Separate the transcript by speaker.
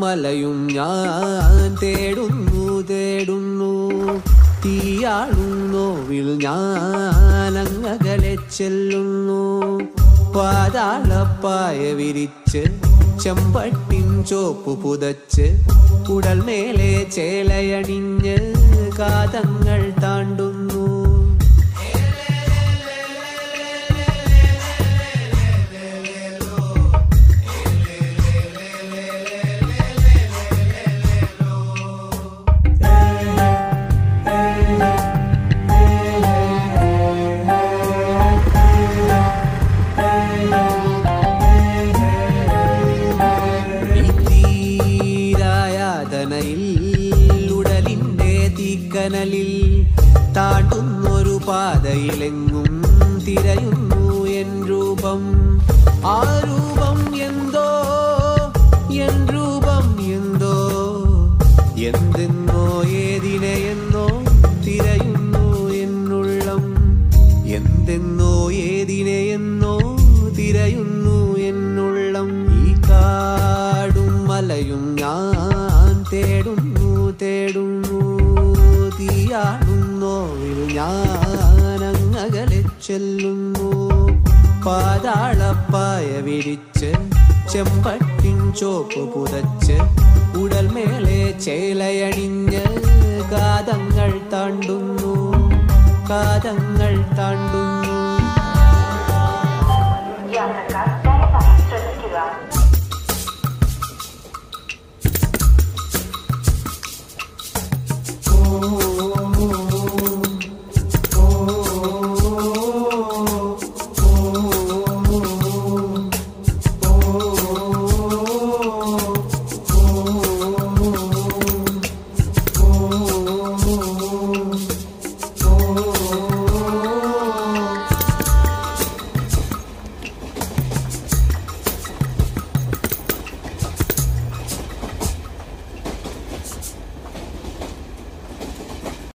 Speaker 1: മലയും ഞാൻ തേടുന്നു തേടുന്നു. തീയാളും നോവിൽ ഞാൻ അങ്ങകലെ ചെല്ലുന്നു. പാതാളപ്പായ വിരിച്ച് ചെമ്പട്ടിൻ ചോപ്പ് പുതച്ച് ഉടൽ മേലെ ചേലയണിഞ്ഞ് കാതങ്ങൾ തീക്കനലിൽ താണ്ടുന്നൊരു പാതയിലെങ്ങും തിരയുന്നു എൻ രൂപം. ആ രൂപം എന്തോ എൻ രൂപം എന്തോ? എന്തെന്നോ ഏതിനെയെന്നോ തിരയുന്നു എന്നുള്ളം. എന്തെന്നോ ഏതിനെയെന്നോ തിരയുന്നു എന്നുള്ളം. ഈ കാടും മലയും ഞാൻ തേടുന്നു തേടുന്നു. തീയാടും ഞാനങ്ങകലെ ചെല്ലുന്നു. പാതാളപ്പായ വിരിച്ച് ചെമ്പട്ടിൻ ചോപ്പ് പുതച്ച് ഉടൽ മേലെ ചേലയണിഞ്ഞ് കാതങ്ങൾ താണ്ടുന്നു. കാതങ്ങൾ താണ്ടുന്നു